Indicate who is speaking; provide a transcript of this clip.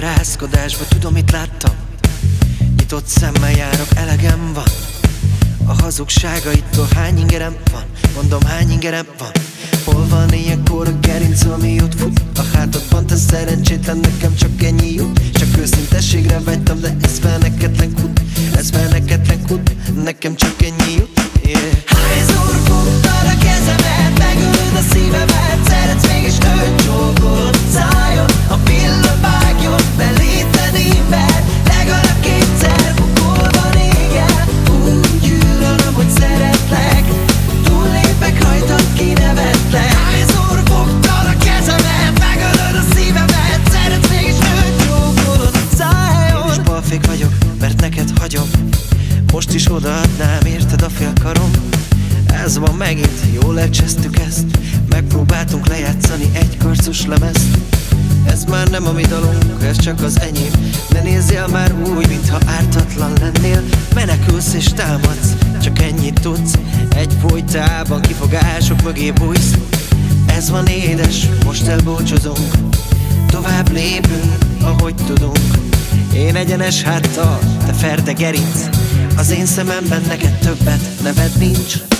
Speaker 1: Ragaszkodásba tudom, mit láttam. Nyitott szemmel járok, elegem van. A hazugságaitól hány ingerem van? Mondom, hány ingerem van? Hol van ilyenkor a gerinc, ami jut fut A hátadban? Te szerencsétlen, nekem csak ennyi jut. Csak őszintességre vágytam, de ez felneketlen kut. Ez felneketlen kut, nekem csak ennyi jut Most is odaadnám, érted a félkarom? Ez van megint, jól elcsesztük ezt. Megpróbáltunk lejátszani egy karcos lemezt. Ez már nem a mi dalunk, ez csak az enyém. Ne nézzél már úgy, mintha ártatlan lennél. Menekülsz és támadsz, csak ennyit tudsz. Egy folytában kifogások mögé bújsz. Ez van édes, most elbúcsúzunk. Tovább lépünk, ahogy tudunk. Én egyenes háttal, te ferde gerinc Az én szememben neked többet neved nincs